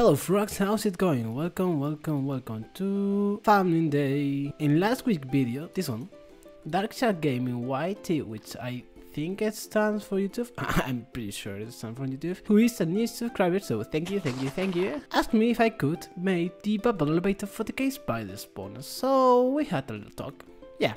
Hello frogs, how's it going? Welcome, welcome, welcome to Family Day. In last week's video, this one, Darkshark Gaming YT, which I think it stands for YouTube, I'm pretty sure it stands for YouTube, who is a new subscriber, so thank you, thank you, thank you, asked me if I could make the bubble elevator for the case by spider spawn, so we had a little talk, yeah,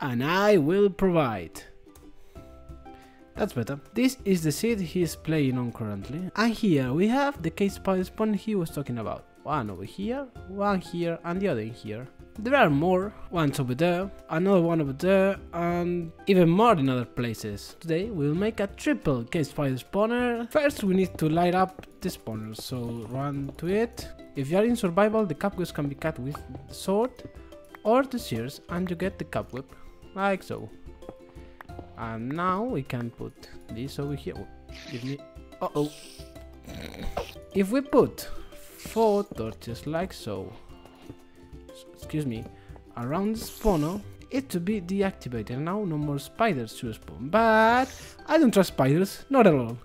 and I will provide. That's better. This is the seed he is playing on currently. And here we have the cave spider spawn he was talking about. One over here, one here, and the other in here. There are more, one's over there, another one over there, and even more in other places. Today we'll make a triple cave spider spawner. First we need to light up the spawner, so run to it. If you are in survival, the cobwebs can be cut with the sword or the shears, and you get the cobweb, like so. And now we can put this over here. Give me. Uh oh. If we put four torches like so, excuse me, around the spawner, it to be deactivated. Now no more spiders to spawn. But I don't trust spiders, not at all.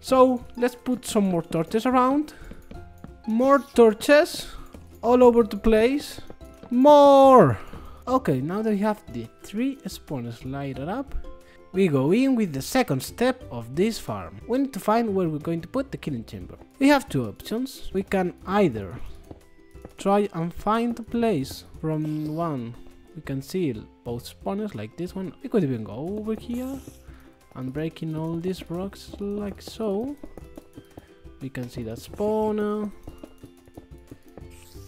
So let's put some more torches around. More torches all over the place. More! Okay, now that we have the three spawners lighted up, we go in with the second step of this farm. We need to find where we're going to put the killing chamber. We have two options. We can either try and find a place from one we can see both spawners like this one. We could even go over here and breaking all these rocks like so. We can see that spawner.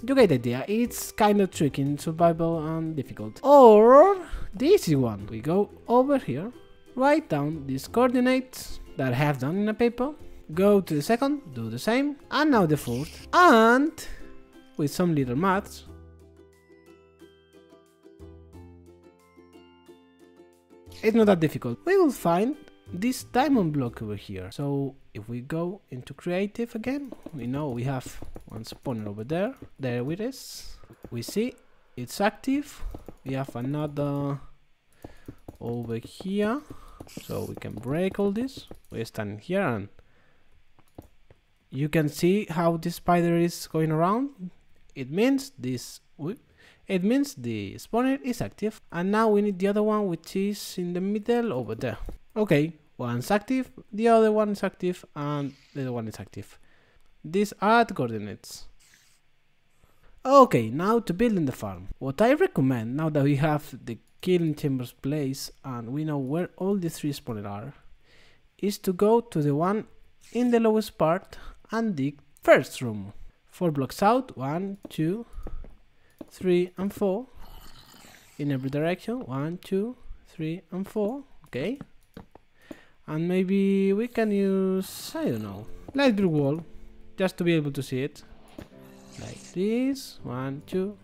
You get the idea, it's kind of tricky in survival and difficult. Or the easy one, we go over here, write down these coordinates that I have done in a paper, go to the second, do the same, and now the fourth, and with some little maths, it's not that difficult. We will find this diamond block over here. So if we go into creative again, we know we have one spawner over there. There it is. We see it's active. We have another over here. So we can break all this. We stand here and you can see how this spider is going around. It means this it means the spawner is active and now we need the other one which is in the middle over there. Okay, one's active, the other one is active and the other one is active. These are the coordinates. Okay, now to build in the farm. What I recommend now that we have the killing chambers place and we know where all the three spawners are is to go to the one in the lowest part and dig first room. Four blocks out, one, two, three and four in every direction, one, two, three and four, okay. And maybe we can use, I don't know, light blue wall just to be able to see it. Like this, one, two,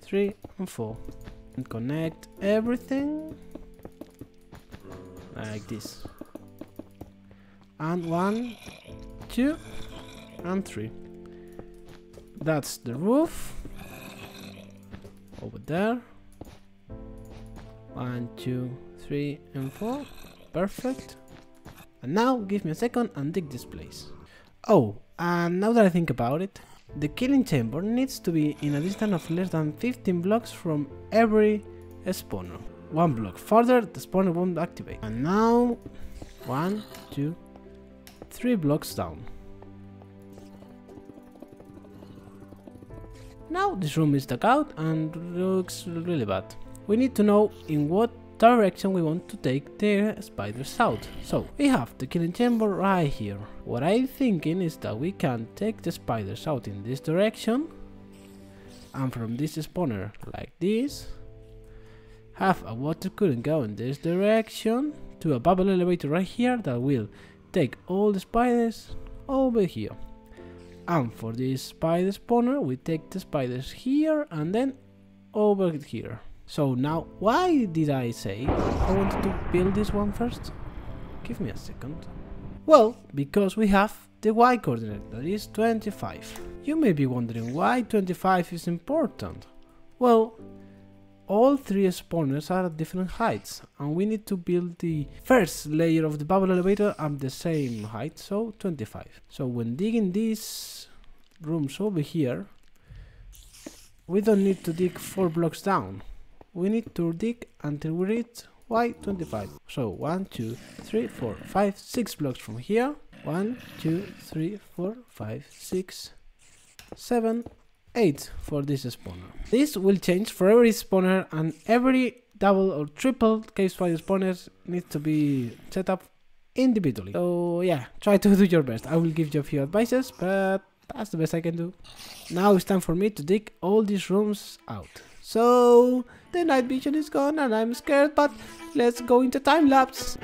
three and four. And connect everything like this. And one, two, and three. That's the roof. Over there. One, two, three, and four. Perfect. And now give me a second and dig this place. Oh, and now that I think about it, the killing chamber needs to be in a distance of less than 15 blocks from every spawner. One block further, the spawner won't activate. And now, one, two, three blocks down. Now this room is dug out and looks really bad. We need to know in what direction we want to take the spiders out. So we have the killing chamber right here. What I'm thinking is that we can take the spiders out in this direction and from this spawner like this have a water cooling go in this direction to a bubble elevator right here that will take all the spiders over here. And for this spider spawner we take the spiders here and then over here. So now, why did I say I wanted to build this one first? Give me a second. Well, because we have the y coordinate, that is 25. You may be wondering why 25 is important. Well, all three spawners are at different heights, and we need to build the first layer of the bubble elevator at the same height, so 25. So when digging these rooms over here, we don't need to dig 4 blocks down. We need to dig until we reach Y25. So 1, 2, 3, 4, 5, 6 blocks from here. 1, 2, 3, 4, 5, 6, 7, 8 for this spawner. This will change for every spawner and every double or triple cave spider spawners need to be set up individually. So yeah, try to do your best. I will give you a few advices, but that's the best I can do. Now it's time for me to dig all these rooms out. So the night vision is gone and I'm scared, but let's go into time lapse.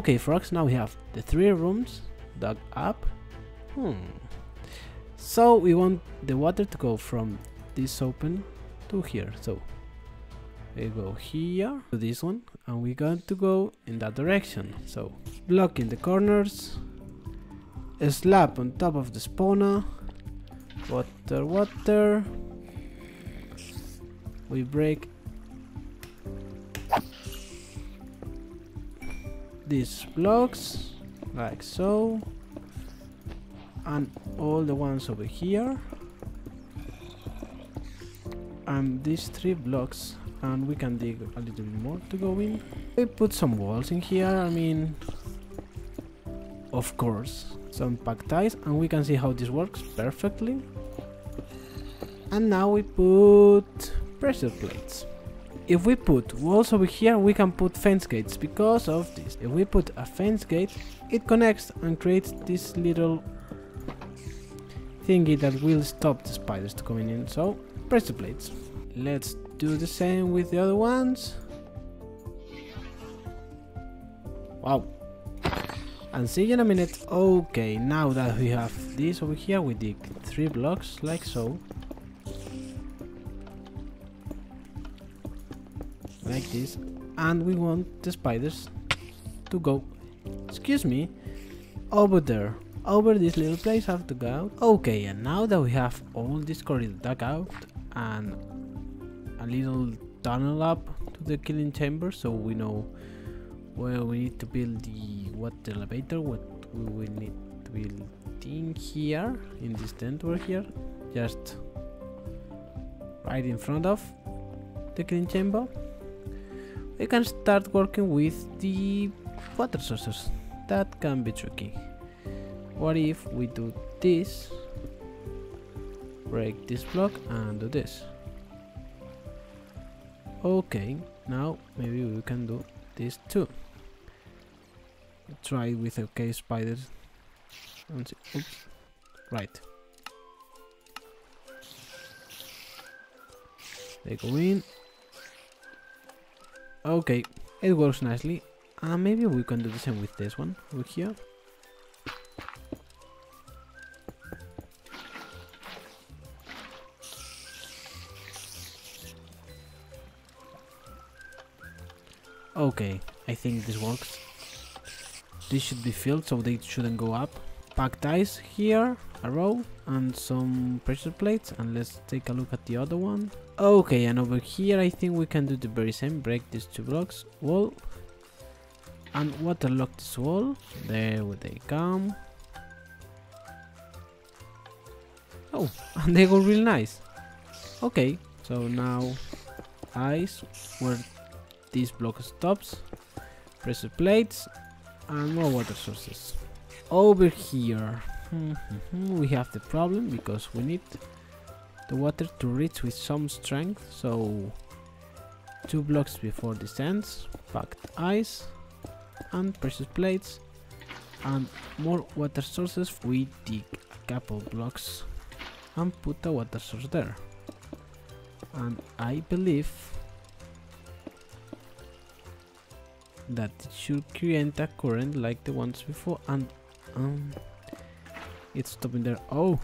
Okay, frogs, now we have the three rooms dug up. Hmm. So we want the water to go from this open to here. So we go here to this one and we're going to go in that direction. So block in the corners, a slab on top of the spawner, water, water. We break these blocks like so and all the ones over here. And these three blocks and we can dig a little bit more to go in. We put some walls in here i mean of course some packed ice and we can see how this works perfectly. And now we put pressure plates if we put walls over here, we can put fence gates because of this. If we put a fence gate, it connects and creates this little thingy that will stop the spiders to coming in. So, pressure plates. Let's do the same with the other ones. Wow. And see you in a minute. Okay, now that we have this over here, we dig three blocks like so. This and we want the spiders to go. Excuse me. Over there. Over this little place have to go okay and now that we have all this corridor dug out and a little tunnel up to the killing chamber so we know where we need to build the water elevator what we will need to build in here in this tent over here just right in front of the killing chamber we can start working with the water sources. That can be tricky. What if we do this, break this block and do this? Okay, now maybe we can do this too. Try with okay spiders. Oops. Right. They go in Okay, it works nicely. Uh, maybe we can do the same with this one over here. Okay, I think this works. This should be filled so they shouldn't go up. Packed ice here, a row, and some pressure plates. And let's take a look at the other one. Okay, and over here I think we can do the very same. Break these two blocks, wall, and waterlog this wall. There they come. Oh, and they go real nice. Okay, so now ice where this block stops, pressure plates, and more water sources. Over here, hmm, hmm, hmm. we have the problem because we need the water to reach with some strength. So two blocks before this ends. Packed ice and pressure plates and more water sources. We dig a couple blocks and put a water source there. And I believe that it should create a current like the ones before. And um, it's stopping there oh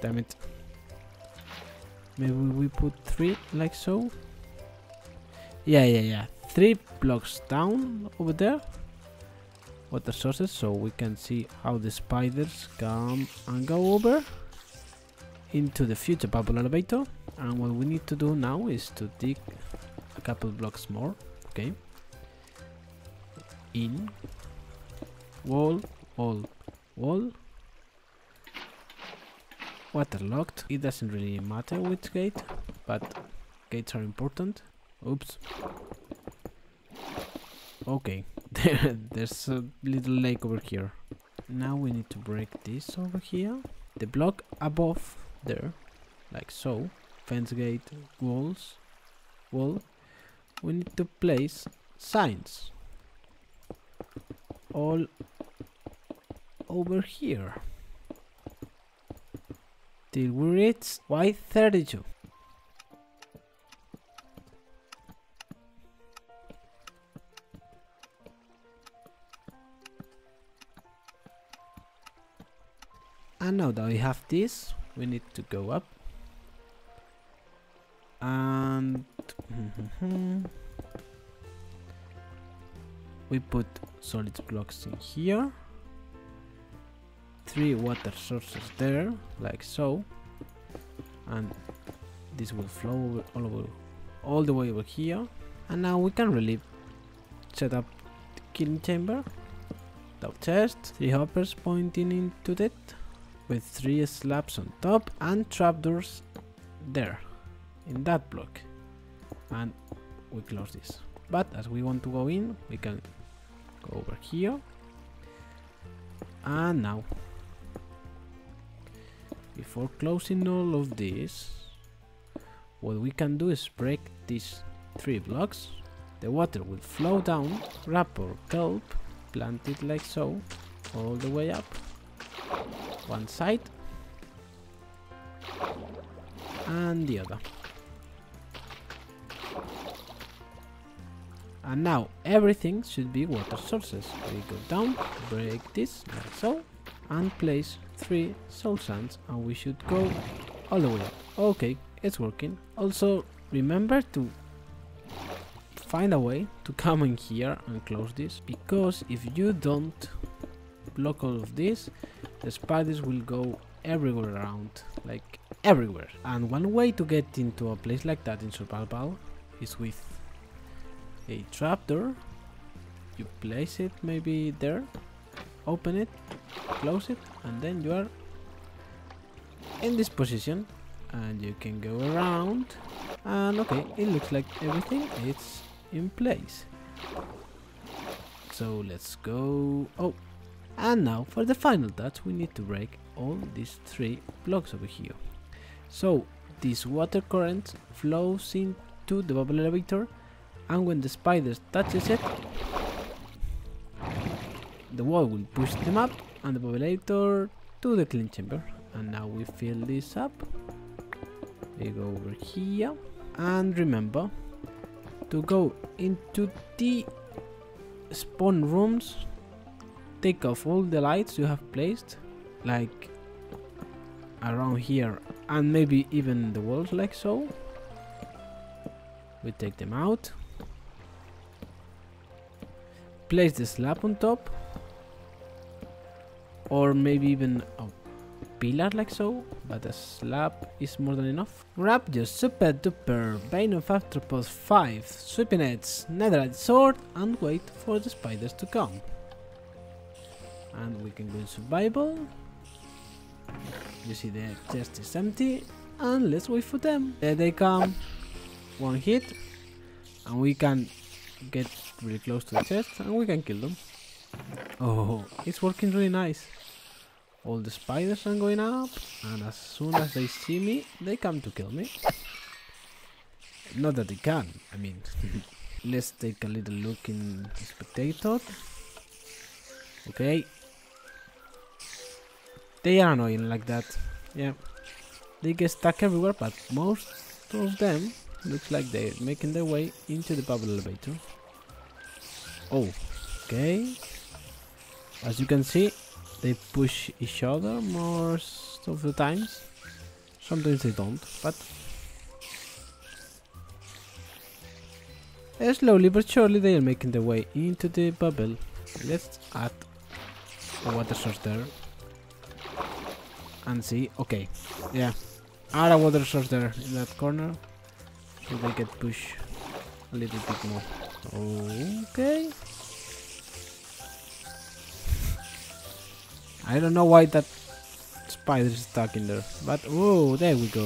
Damn it. Maybe we put three like so. Yeah, yeah, yeah. Three blocks down over there. Water sources so we can see how the spiders come and go over into the future bubble elevator. And what we need to do now is to dig a couple blocks more. Okay. In. Wall, wall, wall waterlogged. It doesn't really matter which gate, but gates are important. Oops. Okay, there's a little lake over here. Now we need to break this over here. The block above there, like so, fence gate, walls, wall. We need to place signs all over here till we reach Y32. And now that we have this, we need to go up. And we put solid blocks in here three water sources there like so. And this will flow all over all the way over here. And now we can really set up the killing chamber. Top chest three hoppers pointing into it with three slabs on top and trapdoors there in that block. And we close this. But as we want to go in we can go over here. And now before closing all of this, what we can do is break these three blocks. The water will flow down, grab our kelp, plant it like so, all the way up. One side. And the other. And now everything should be water sources. We go down, break this like so, and place 3 soul sands and we should go all the way up. Okay, it's working. Also, remember to find a way to come in here and close this because if you don't block all of this, the spiders will go everywhere around, like everywhere. And one way to get into a place like that in survival is with a trapdoor. You place it maybe there open it close it and then you are in this position. And you can go around. And okay it looks like everything is in place. So let's go. Oh and now for the final touch we need to break all these three blocks over here. So this water current flows into the bubble elevator. And when the spider touches it the wall will push them up and the populator to the killing chamber. And now we fill this up. We go over here. And remember to go into the spawn rooms. Take off all the lights you have placed like around here and maybe even the walls like so. We take them out. Place the slab on top or maybe even a pillar like so, but a slab is more than enough. Grab your super duper Bane of Arthropods 5 sweeping edge netherite sword and wait for the spiders to come. And we can go in survival. You see the chest is empty and let's wait for them. There they come. One hit and we can get really close to the chest and we can kill them. Oh, it's working really nice. All the spiders are going up, and as soon as they see me, they come to kill me. Not that they can, I mean. Let's take a little look in the spectator. Okay. They are annoying like that. Yeah. They get stuck everywhere, but most of them looks like they're making their way into the bubble elevator. Oh, okay. As you can see, they push each other most of the times. Sometimes they don't, but Uh, slowly but surely they are making their way into the bubble. Let's add a water source there. And see, okay, yeah, add a water source there in that corner. So they get pushed a little bit more. Okay. I don't know why that spider is stuck in there, but oh, there we go.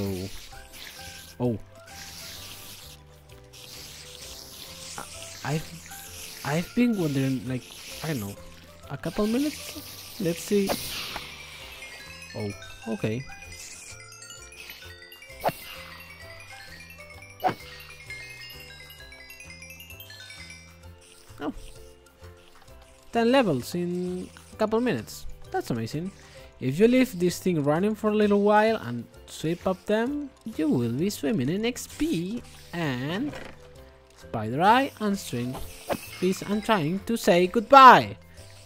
Oh, I've I've been wondering like I don't know a couple minutes. Let's see. Oh, okay. Oh. 10 levels in a couple minutes. That's amazing. If you leave this thing running for a little while and sweep up them, you will be swimming in XP and Spider Eye and String. Please, I'm trying to say goodbye.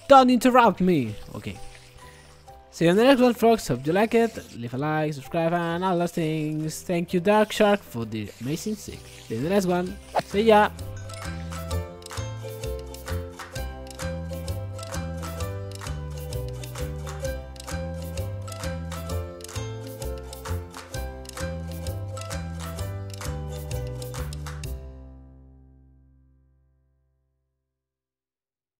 Don't interrupt me. Okay. See you in the next one, folks. Hope you like it. Leave a like, subscribe, and all those things. Thank you, Dark Shark, for the amazing sick. See you in the next one. See ya.